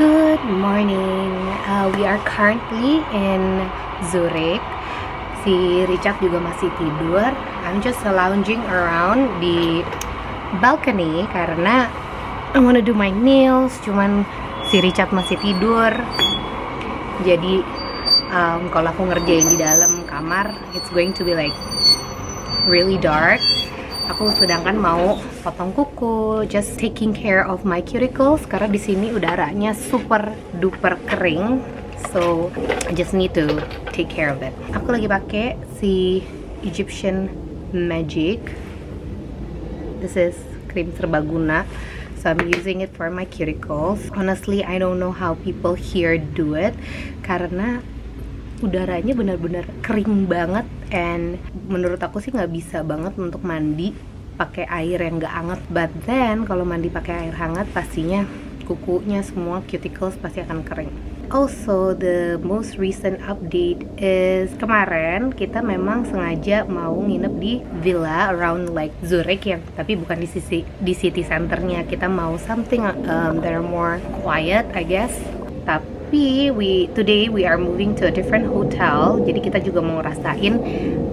Good morning. Uh, we are currently in Zurich. Si Richard juga masih tidur. I'm just lounging around di balcony karena I wanna do my nails. Cuman si Richard masih tidur. Jadi um, kalau aku ngerjain di dalam kamar, it's going to be like really dark. Aku sedangkan mau potong kuku, just taking care of my cuticles karena di sini udaranya super duper kering. So I just need to take care of it. Aku lagi pakai si Egyptian Magic. This is krim serbaguna. So I'm using it for my cuticles. Honestly, I don't know how people here do it karena udaranya benar-benar kering banget and menurut aku sih nggak bisa banget untuk mandi pakai air yang nggak hangat. But then kalau mandi pakai air hangat pastinya kukunya semua cuticles pasti akan kering. Also the most recent update is kemarin kita memang sengaja mau nginep di villa around like Zurich yang tapi bukan di sisi di city centernya. Kita mau something um, that are more quiet I guess. Tapi tapi we today we are moving to a different hotel jadi kita juga mau ngerasain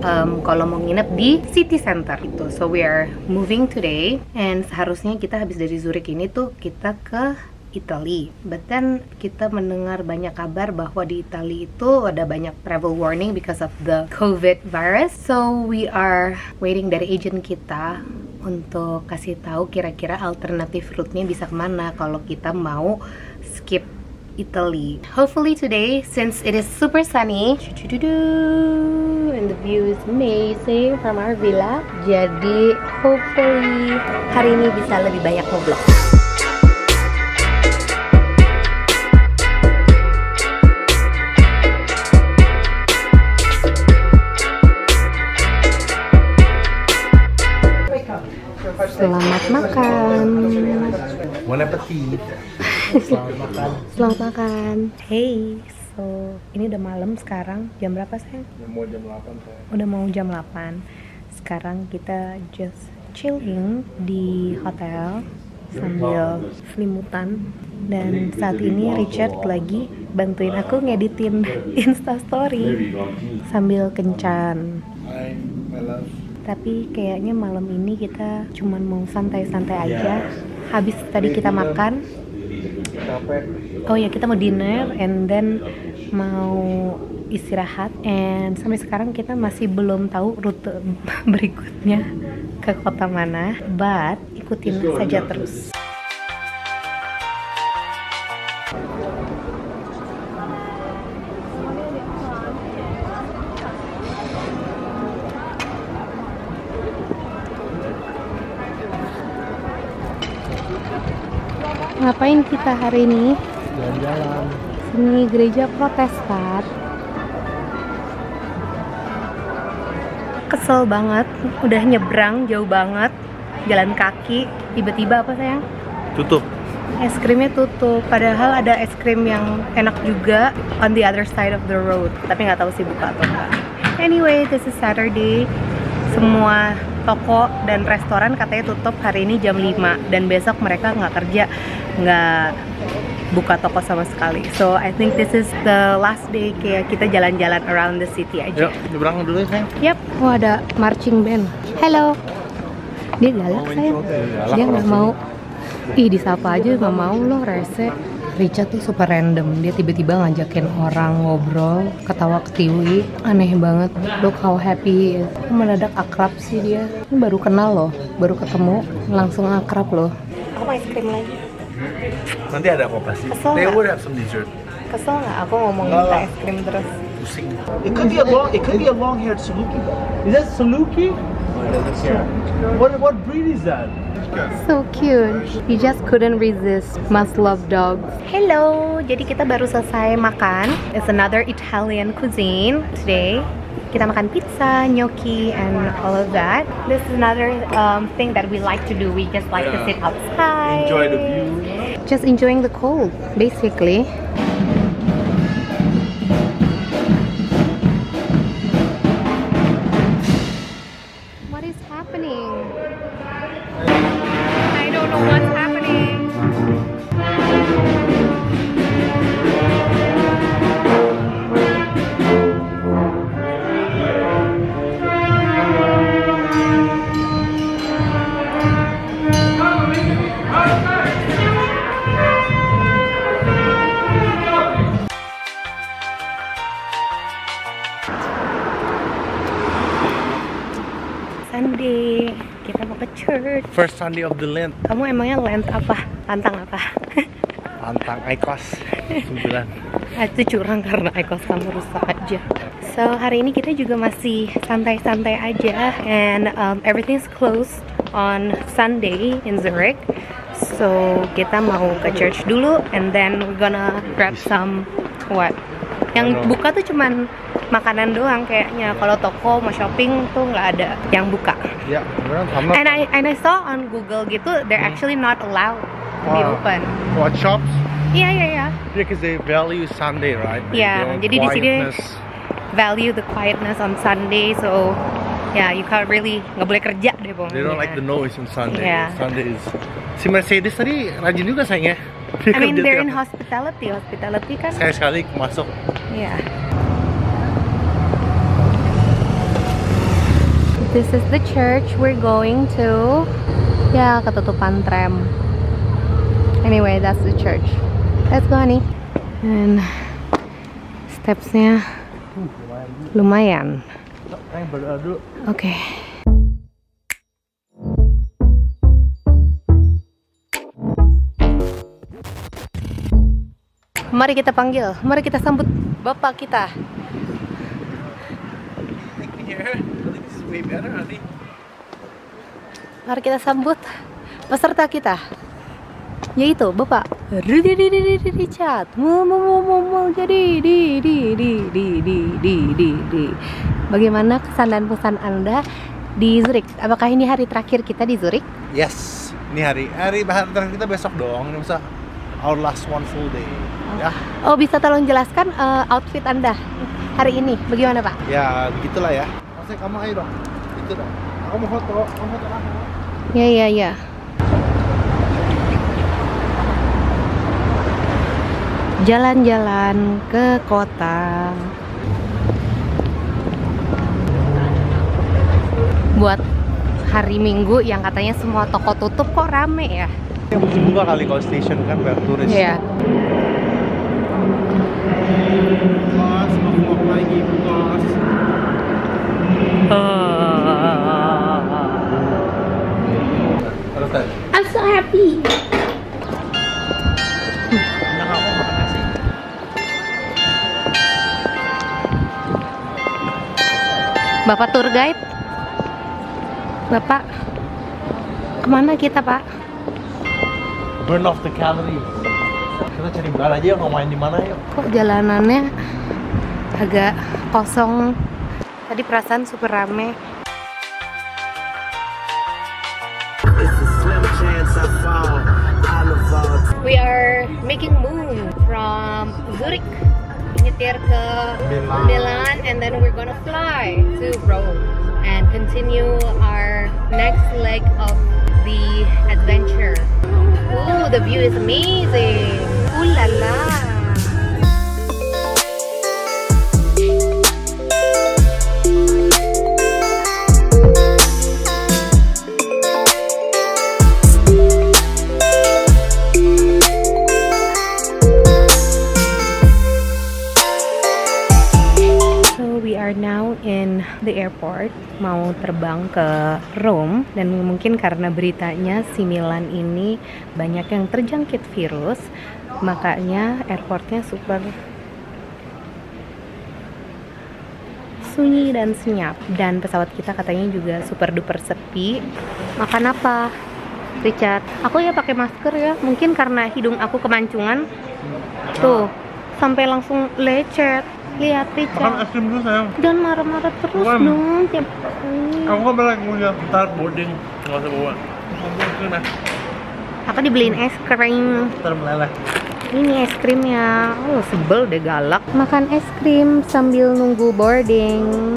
um, kalau mau nginep di city center itu so we are moving today and seharusnya kita habis dari Zurich ini tuh kita ke Italy. But then kita mendengar banyak kabar bahwa di Italy itu ada banyak travel warning because of the COVID virus. So we are waiting dari agent kita untuk kasih tahu kira-kira alternatif route-nya bisa ke mana kalau kita mau skip Italy. Hopefully today, since it is super sunny, and the view is amazing from our villa, jadi hopefully hari ini bisa lebih banyak nge-vlog. Selamat makan. Bon appetit. Selamat makan. Selamat makan. Hey, so ini udah malam sekarang. Jam berapa sayang? Udah mau jam 8 saya. Udah mau jam 8. Sekarang kita just chilling di hotel sambil selimutan dan saat ini Richard lagi bantuin aku ngeditin Insta story sambil kencan. Tapi kayaknya malam ini kita cuman mau santai-santai aja. Habis tadi kita makan. Oh ya kita mau dinner and then mau istirahat and sampai sekarang kita masih belum tahu rute berikutnya ke kota mana but ikutin saja terus ngapain kita hari ini Jalan-jalan. Seni gereja protestan Kesel banget Udah nyebrang jauh banget Jalan kaki Tiba-tiba apa sayang? Tutup. Es krimnya tutup Padahal ada es krim yang enak juga On the other side of the road Tapi nggak tahu sih buka atau enggak Anyway, this is Saturday Semua toko dan restoran katanya tutup hari ini jam 5 Dan besok mereka nggak kerja Nggak buka toko sama sekali. So I think this is the last day kayak kita jalan-jalan around the city aja. Yuk, nyebrang dulu ya, sayang. Yap, oh ada marching band. Hello. Dia galak saya. Dia nggak mau. Ih disapa aja nggak mau loh rese. Richard tuh super random. Dia tiba-tiba ngajakin orang ngobrol, ketawa ketiwi, aneh banget. Look how happy he is. Mendadak akrab sih dia. Ini baru kenal loh, baru ketemu, langsung akrab loh. Aku mau es krim lagi. Nanti ada apa pasti. Kesel They would have some dessert. Kesel nggak aku ngomong minta es krim terus? Pusing. It could be a long. It could be a long-haired Saluki. Is that Saluki? What what breed is that? So cute. You just couldn't resist. Must love dogs. Hello. Jadi kita baru selesai makan. It's another Italian cuisine today. Kita makan pizza, gnocchi, and all of that. This is another um, thing that we like to do. We just like to sit outside. Enjoy the view. Just enjoying the cold, basically. Church. First Sunday of the Lent. Kamu emangnya Lent apa? Pantang apa? Pantang 9. Ah, itu curang karena ekos kamu rusak aja. So hari ini kita juga masih santai-santai aja and um, everything's closed on Sunday in Zurich. So kita mau ke church dulu and then we're gonna grab some what? Yang buka tuh cuman makanan doang kayaknya. Kalau toko mau shopping tuh nggak ada yang buka. Ya, beneran sama. And I and I saw on Google gitu they're actually not allowed to be Wow. open. What shops? Iya iya iya. Yeah, because they value Sunday, right? They- Yeah, jadi di sini- value the quietness on Sunday so yeah you can't really nggak boleh kerja deh pokoknya They don't like the noise on Sunday. Yeah. Sunday is. Si Mercedes tadi rajin juga sayangnya. I mean they're in hospitality hospitality kan Sekali-sekali masuk. yeah this is the church we're going to ya ketutupan tram anyway that's the church let's go honey and stepsnya lumayan. Oke. Mari kita panggil, mari kita sambut bapak kita. I think way. Mari kita sambut peserta kita. Yaitu Bapak Rudi di di di di di chat. Mau mau mau mau mau jadi di di di di di di di di. Bagaimana kesan dan pesan Anda di Zurich? Apakah ini hari terakhir kita di Zurich? Yes. Ini hari hari bahan terakhir kita besok dong. Ini masa our last one full day. Ya, Oh bisa tolong jelaskan eh, outfit Anda hari ini bagaimana Pak? ya begitulah ya. Maksudnya kamu ayo dong. Itu dong. Aku mau foto, mau foto aku. Ya ya ya. Jalan-jalan ke kota. Buat hari Minggu yang katanya semua toko tutup kok rame ya? Yang buka kali kalau station kan biar turis. Iya. Bos, mau lagi bos. I'm so happy. Bapak tour guide. Bapak ke mana kita Pak? Burn off the calories. Kita cari bar aja yuk, mau main di mana yuk. Kok jalanannya agak kosong? Tadi perasaan super rame. We are making move from Zurich nyetir ke Milan. Milan and then we're gonna fly to Rome and continue our next leg of the adventure. Ooh, the view is amazing. Ooh la la. The airport mau terbang ke Rome dan mungkin karena beritanya si Milan ini banyak yang terjangkit virus makanya airportnya super sunyi dan senyap. Dan pesawat kita katanya juga super duper sepi. Makan apa Richard? Aku ya pakai masker ya. Mungkin karena hidung aku kemancungan tuh sampai langsung lecet lihat Richard Makan es krim dulu sayang. Jangan marah-marah terus Bukan. dong tiap kali. Aku kan bilang punya ntar boarding nggak usah bawa. Kamu es krim ya. Aku dibeliin es krim. Ntar meleleh. Ini es krimnya. Oh, sebel deh galak. Makan es krim sambil nunggu boarding.